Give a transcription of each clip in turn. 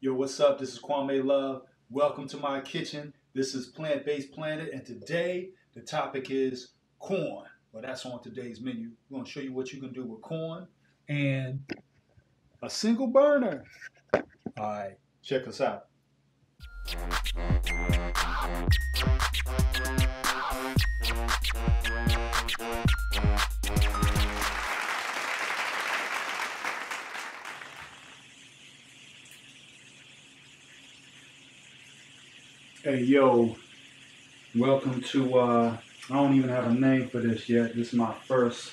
Yo, what's up? This is Kwame Love. Welcome to my kitchen. This is Plant Based Planet, and today the topic is corn. Well, that's on today's menu. We're going to show you what you can do with corn and a single burner. All right, check us out. Hey, yo, welcome to, uh, I don't even have a name for this yet. This is my first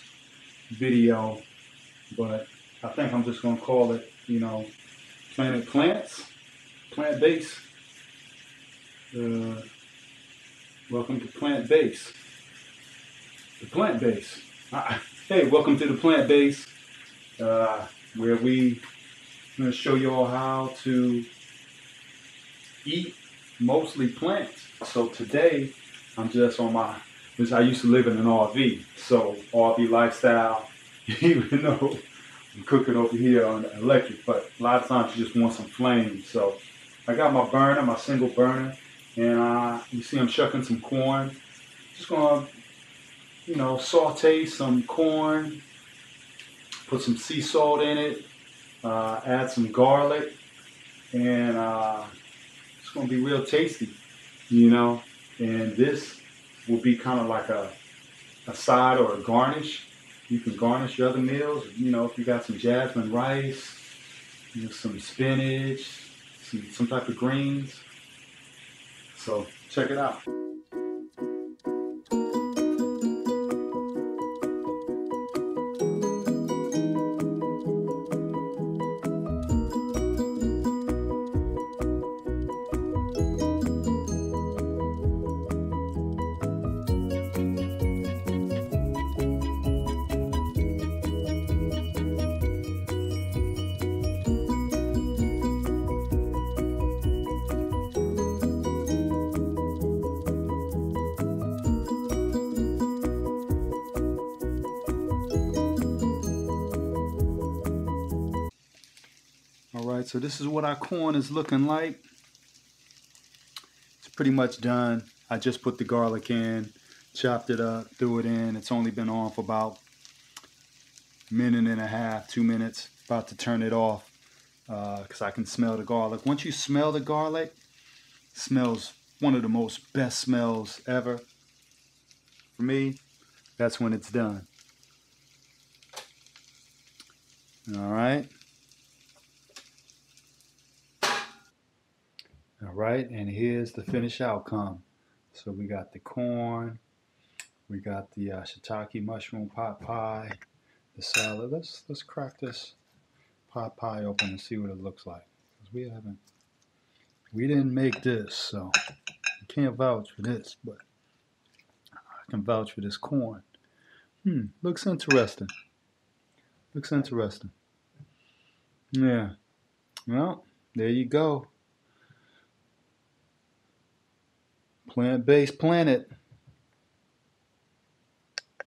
video, but I think I'm just going to call it, you know, Planet Plants, Plant Base. Uh, welcome to Plant Base. The Plant Base. Uh, hey, welcome to the Plant Base, uh, where we going to show you all how to eat mostly plants. So today, I'm just on my, because I used to live in an RV, so RV lifestyle, even though I'm cooking over here on electric, but a lot of times you just want some flames. So I got my burner, my single burner, and uh, you see I'm shucking some corn. Just gonna, you know, saute some corn, put some sea salt in it, uh, add some garlic, and uh, to be real tasty, you know. And this will be kind of like a, a side or a garnish. You can garnish your other meals, you know, if you got some jasmine rice, you know, some spinach, some, some type of greens. So check it out. Right, so this is what our corn is looking like. It's pretty much done. I just put the garlic in, chopped it up, threw it in. It's only been on for about a minute and a half, two minutes. About to turn it off because uh, I can smell the garlic. Once you smell the garlic, smells one of the most best smells ever. For me, that's when it's done. All right. Right, and here's the finished outcome. So we got the corn, we got the uh, shiitake mushroom pot pie, the salad. Let's let's crack this pot pie open and see what it looks like. Because we haven't, we didn't make this, so I can't vouch for this, but I can vouch for this corn. Hmm, looks interesting. Looks interesting. Yeah. Well, there you go. Plant-based planet.